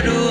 Shadow.